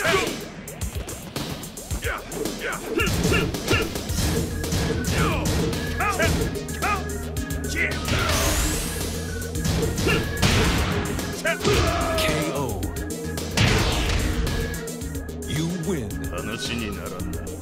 KO. You win. 話にならんな